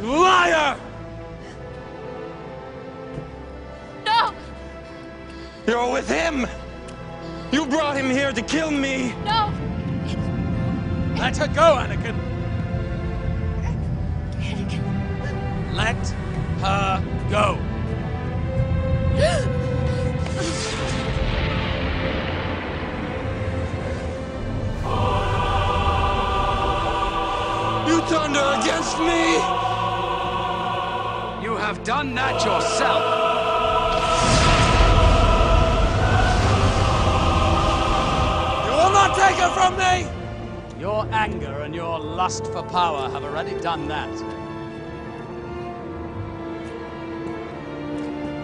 Liar! No! You're with him! You brought him here to kill me! No! Let her go, Anakin! Let her go! You turned her against me! You have done that yourself! You will not take her from me! Your anger and your lust for power have already done that.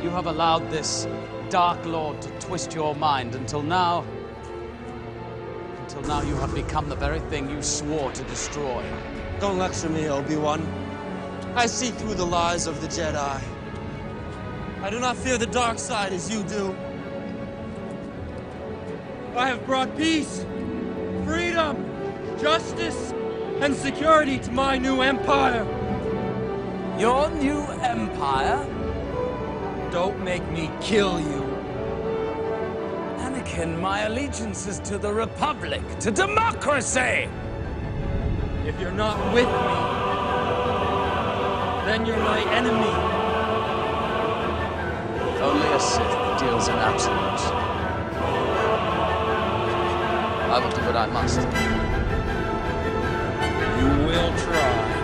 You have allowed this Dark Lord to twist your mind until now. Until now, you have become the very thing you swore to destroy. Don't lecture me, Obi-Wan. I see through the lies of the Jedi. I do not fear the dark side as you do. I have brought peace, freedom, justice, and security to my new empire. Your new empire? Don't make me kill you. Anakin, my allegiance is to the Republic, to democracy! If you're not with me, then you're my enemy. If only a Sith deals in absolutes. I will do what I must. You will try.